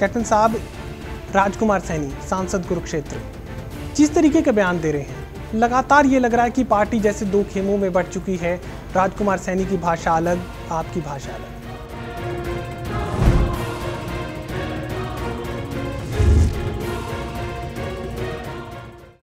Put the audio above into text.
Captain साहब राजकुमार सैनी, सांसद कुरुक्षेत्र। जिस तरीके का बयान दे रहे हैं, लगातार ये लग रहा है कि पार्टी जैसे दो खेमों में बढ़ चुकी है। राजकुमार सैनी की भाषा अलग, आपकी भाषा अलग।